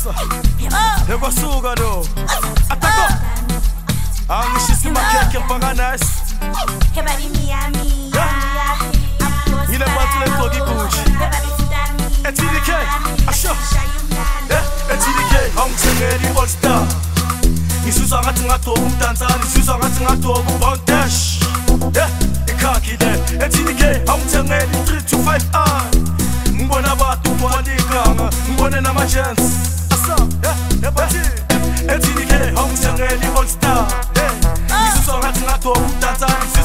Sasa Nego suga do Atako Ang ah, shisi makeke panganas Kebari miami Ile batu le togi kuchi ETDK Asho ETDK Ang tenge di volsta Isuza ngati ngato umtanza Isuza ngati ngato bubantesh Ikaki de ETDK Ang tenge di 325 Mbona batu mwadikanga Mbona na majensi 왔어 LTDK 홍성의 리본스타 익숙한 하트나 도움 따뜻한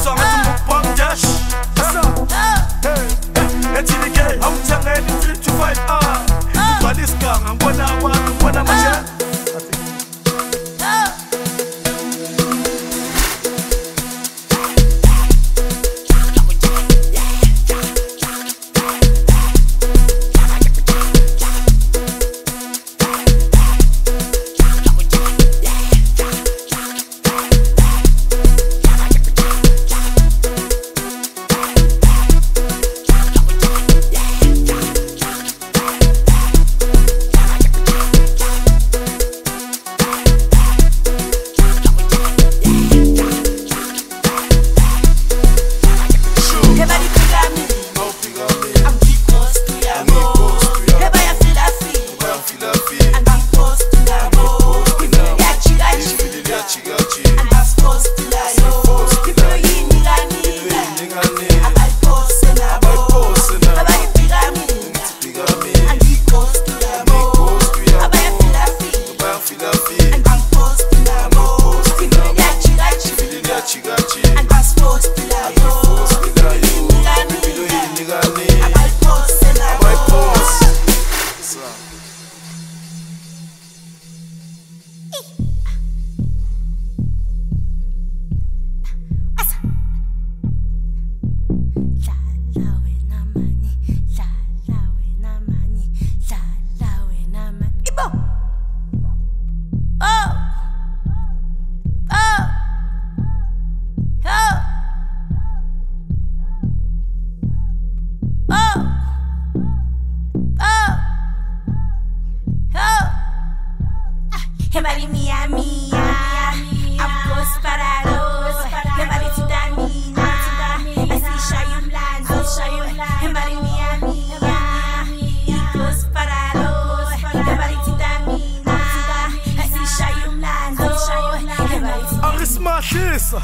키스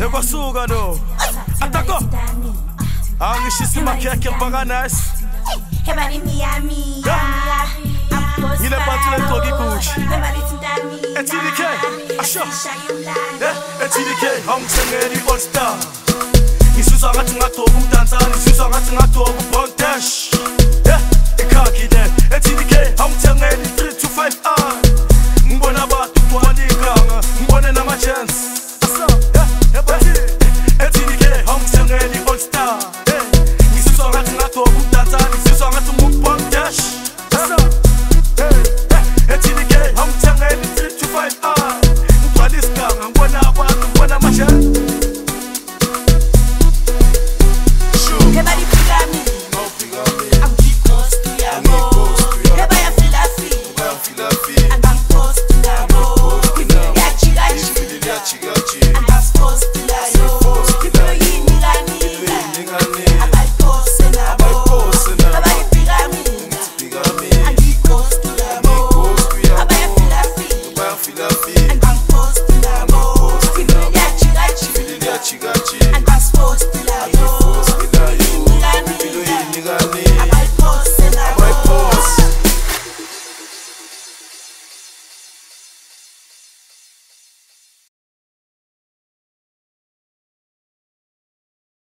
여과 수가노 아따꺼 아웅이 시스마 캐캐 바가 나이스 해바리 미야미 이래 빠지는 또디 부지 에티디케 아쇼 에티디케 엄청해리 월스타 이 수사 같은 거 도북 단사 이 수사 같은 거 도북 번데쉬 예 이카기네 에티디케 엄청